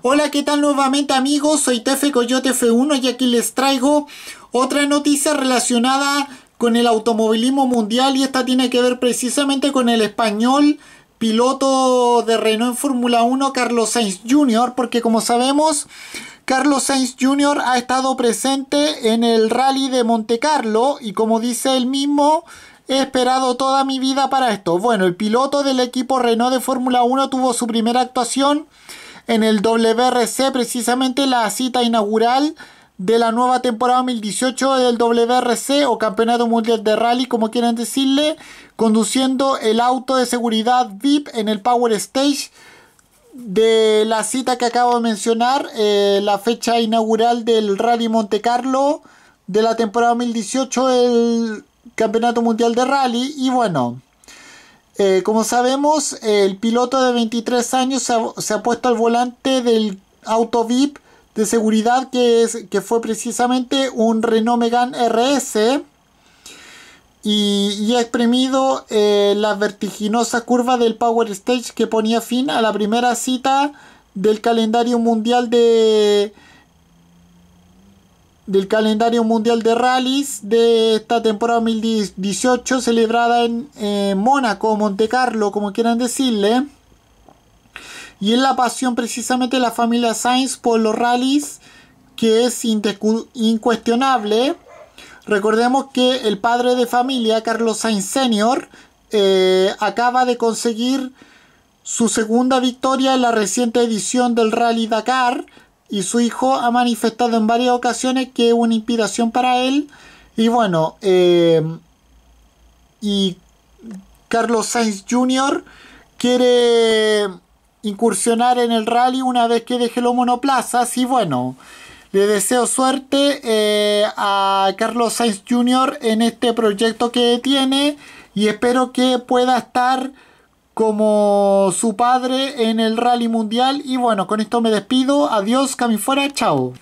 Hola, ¿qué tal nuevamente amigos? Soy Tefe Coyote F1 y aquí les traigo otra noticia relacionada con el automovilismo mundial y esta tiene que ver precisamente con el español piloto de Renault en Fórmula 1, Carlos Sainz Jr., porque como sabemos, Carlos Sainz Jr. ha estado presente en el rally de Monte Carlo y como dice él mismo, he esperado toda mi vida para esto. Bueno, el piloto del equipo Renault de Fórmula 1 tuvo su primera actuación en el WRC, precisamente la cita inaugural de la nueva temporada 2018 del WRC o Campeonato Mundial de Rally, como quieran decirle, conduciendo el auto de seguridad VIP en el Power Stage. De la cita que acabo de mencionar, eh, la fecha inaugural del Rally Monte Carlo de la temporada 2018 del Campeonato Mundial de Rally y bueno, eh, como sabemos, el piloto de 23 años se ha, puesto al volante del auto VIP de seguridad que, fue precisamente un Renault Megane RS y, ha exprimido eh, la vertiginosa curva del Power Stage que ponía fin a la primera cita del calendario mundial de, del calendario mundial de rallies de esta temporada 2018 celebrada en Mónaco, Monte Carlo, como quieran decirle. Y es la pasión precisamente de la familia Sainz por los rallies que es incuestionable. Recordemos que el padre de familia, Carlos Sainz Sr., eh, acaba de conseguir su segunda victoria en la reciente edición del Rally Dakar y su hijo ha manifestado en varias ocasiones que es una inspiración para él. Y bueno, eh, y Carlos Sainz Jr. quiere incursionar en el rally una vez que deje los monoplazas. Y bueno, le deseo suerte eh, a Carlos Sainz Jr. en este proyecto que tiene y espero que pueda estar como su padre en el rally mundial. Y bueno, con esto me despido. Adiós, fuera chao.